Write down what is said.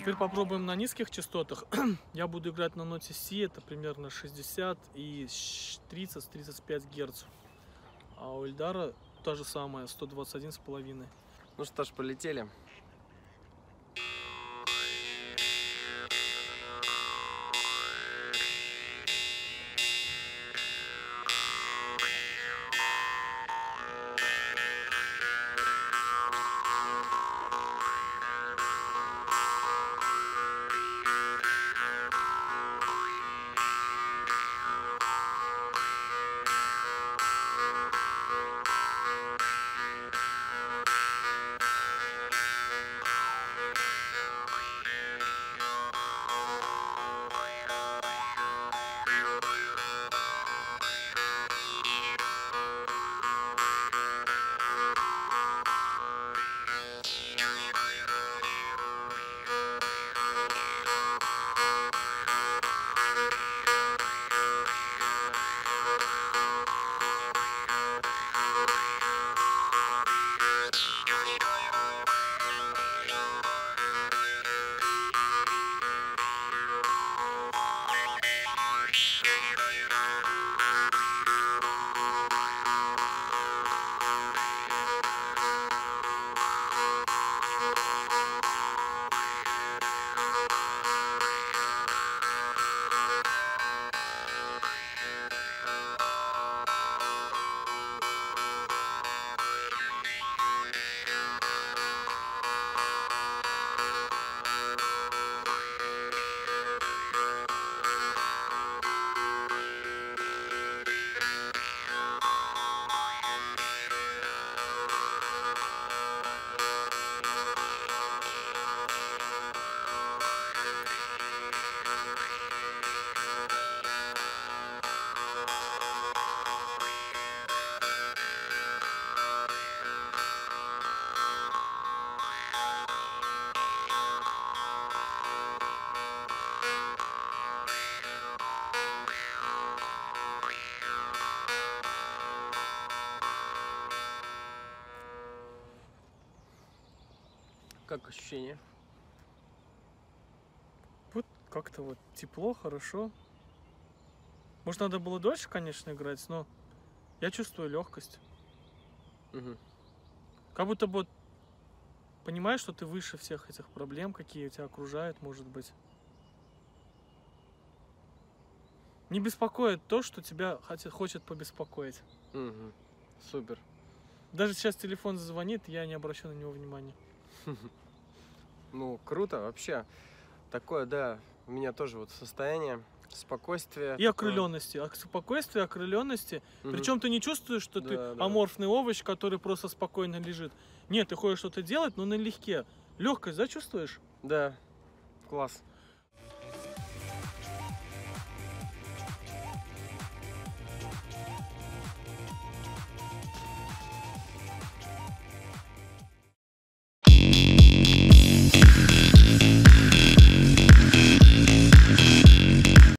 Теперь попробуем на низких частотах. Я буду играть на ноте Си, это примерно 60 и 30-35 Гц. А у Эльдара та же самая, 121 с половиной. Ну что ж, полетели. Как ощущение? Вот как-то вот тепло, хорошо. Может, надо было дольше, конечно, играть, но я чувствую легкость. Мгм. Как будто бы вот понимаешь, что ты выше всех этих проблем, какие тебя окружают, может быть. Не беспокоит то, что тебя хотят, хочет побеспокоить. Мгм. Супер. Даже сейчас телефон зазвонит, я не обращу на него внимания. Ну, круто вообще. Такое, да, у меня тоже вот состояние спокойствия. И окрыленности. А спокойствие, окрыленности. Причем ты не чувствуешь, что ты да. аморфный овощ, который просто спокойно лежит. Нет, ты хочешь что-то делать, но налегке. Легкость, да, чувствуешь? Да, класс.